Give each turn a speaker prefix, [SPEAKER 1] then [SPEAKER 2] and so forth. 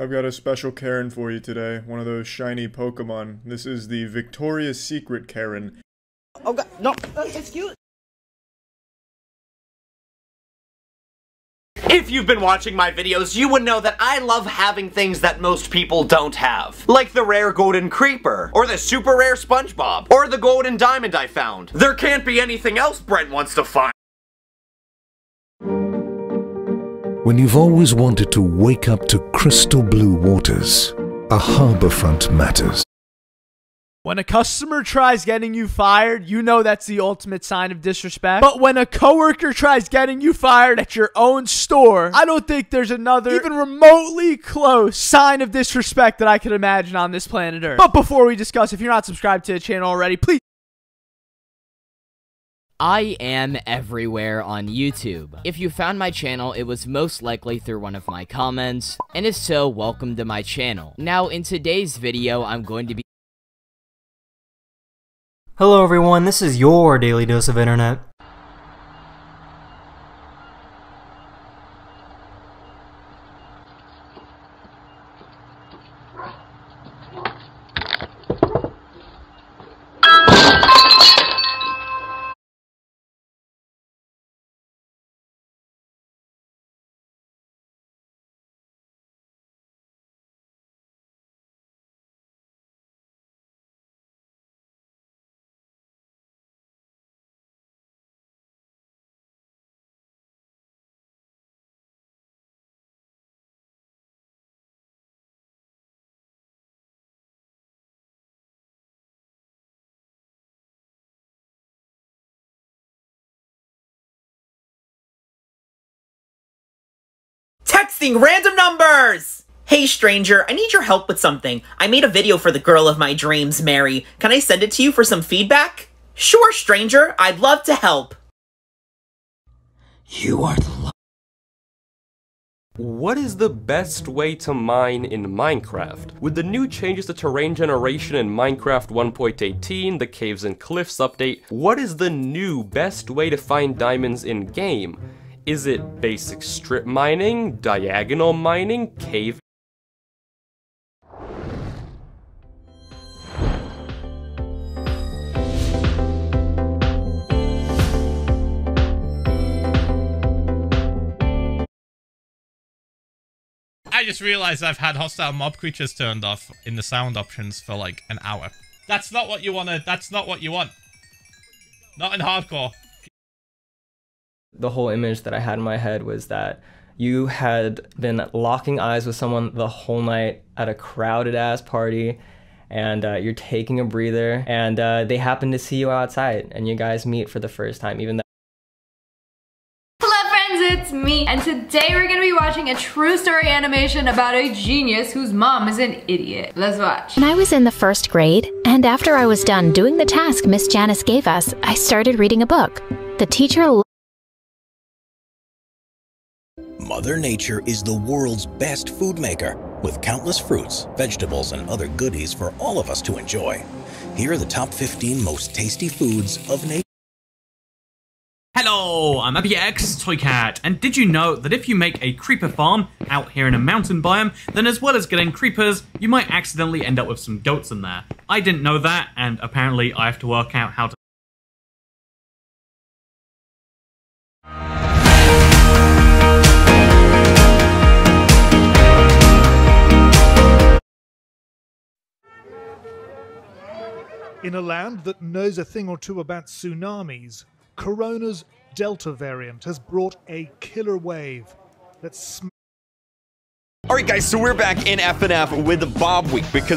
[SPEAKER 1] I've got a special Karen for you today, one of those shiny Pokemon. This is the Victoria's Secret Karen.
[SPEAKER 2] Oh god, no, uh, excuse.
[SPEAKER 3] If you've been watching my videos, you would know that I love having things that most people don't have. Like the rare golden creeper, or the super rare SpongeBob, or the golden diamond I found. There can't be anything else Brent wants to find.
[SPEAKER 4] When you've always wanted to wake up to crystal blue waters, a harborfront matters.
[SPEAKER 5] When a customer tries getting you fired, you know that's the ultimate sign of disrespect. But when a coworker tries getting you fired at your own store, I don't think there's another even remotely close sign of disrespect that I could imagine on this planet Earth. But before we discuss, if you're not subscribed to the channel already, please
[SPEAKER 6] I am everywhere on YouTube. If you found my channel, it was most likely through one of my comments, and if so, welcome to my channel. Now, in today's video, I'm going to be
[SPEAKER 7] Hello everyone, this is your Daily Dose of Internet.
[SPEAKER 2] Texting random numbers! Hey stranger, I need your help with something. I made a video for the girl of my dreams, Mary. Can I send it to you for some feedback? Sure, stranger. I'd love to help.
[SPEAKER 8] You are the What is the best way to mine in Minecraft? With the new changes to terrain generation in Minecraft 1.18, the Caves and Cliffs update, what is the new best way to find diamonds in-game? Is it basic strip mining, diagonal mining, cave?
[SPEAKER 9] I just realized I've had hostile mob creatures turned off in the sound options for like an hour. That's not what you want to, that's not what you want. Not in hardcore
[SPEAKER 10] the whole image that I had in my head was that you had been locking eyes with someone the whole night at a crowded ass party and uh, you're taking a breather and uh, they happen to see you outside and you guys meet for the first time even though
[SPEAKER 11] Hello friends, it's me and today we're gonna be watching a true story animation about a genius whose mom is an idiot. Let's watch.
[SPEAKER 12] When I was in the first grade and after I was done doing the task Miss Janice gave us, I started reading a book. The teacher
[SPEAKER 13] Mother Nature is the world's best food maker, with countless fruits, vegetables, and other goodies for all of us to enjoy. Here are the top 15 most tasty foods of nature.
[SPEAKER 14] Hello, I'm ibxtoycat, and did you know that if you make a creeper farm out here in a mountain biome, then as well as getting creepers, you might accidentally end up with some goats in there. I didn't know that, and apparently I have to work out how to
[SPEAKER 15] In a land that knows a thing or two about tsunamis, Corona's Delta variant has brought a killer wave that.
[SPEAKER 16] All right, guys, so we're back in FNF with Bob Week because